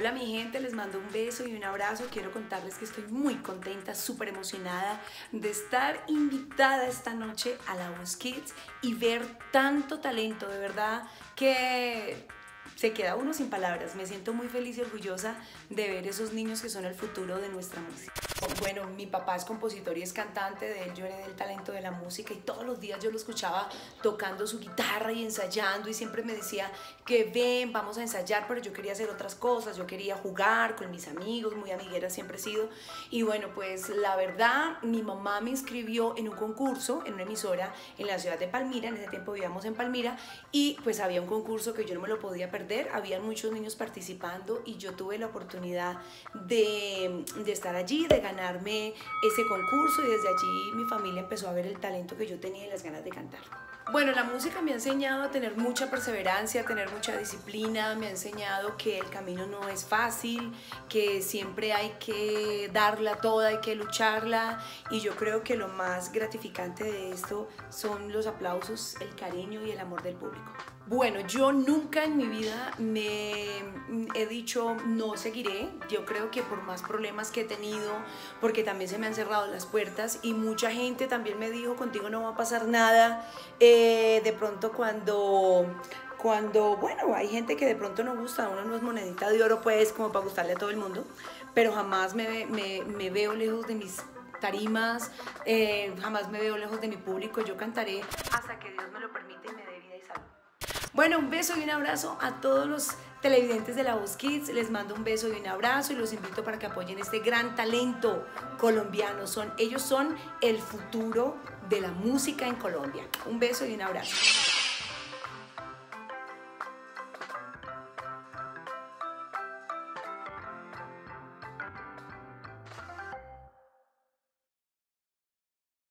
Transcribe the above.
Hola mi gente, les mando un beso y un abrazo. Quiero contarles que estoy muy contenta, súper emocionada de estar invitada esta noche a la Voz Kids y ver tanto talento, de verdad que se queda uno sin palabras. Me siento muy feliz y orgullosa de ver esos niños que son el futuro de nuestra música. Bueno, mi papá es compositor y es cantante, de él yo heredé el talento de la música y todos los días yo lo escuchaba tocando su guitarra y ensayando y siempre me decía que ven, vamos a ensayar, pero yo quería hacer otras cosas, yo quería jugar con mis amigos, muy amiguera siempre he sido. Y bueno, pues la verdad, mi mamá me inscribió en un concurso, en una emisora en la ciudad de Palmira, en ese tiempo vivíamos en Palmira, y pues había un concurso que yo no me lo podía perder, había muchos niños participando y yo tuve la oportunidad de, de estar allí, de ganar ganarme ese concurso y desde allí mi familia empezó a ver el talento que yo tenía y las ganas de cantar. Bueno, la música me ha enseñado a tener mucha perseverancia, a tener mucha disciplina, me ha enseñado que el camino no es fácil, que siempre hay que darla toda, hay que lucharla y yo creo que lo más gratificante de esto son los aplausos, el cariño y el amor del público. Bueno, yo nunca en mi vida me he dicho no seguiré. Yo creo que por más problemas que he tenido, porque también se me han cerrado las puertas y mucha gente también me dijo contigo no va a pasar nada. Eh, de pronto cuando cuando, bueno, hay gente que de pronto no gusta, uno no es monedita de oro pues como para gustarle a todo el mundo, pero jamás me, me, veo lejos de mis tarimas, eh, jamás me veo lejos de mi público, yo cantaré hasta que Dios me lo permite Bueno, un beso y un abrazo a todos los televidentes de La Voz Kids. Les mando un beso y un abrazo y los invito para que apoyen este gran talento colombiano. Son, ellos son el futuro de la música en Colombia. Un beso y un abrazo.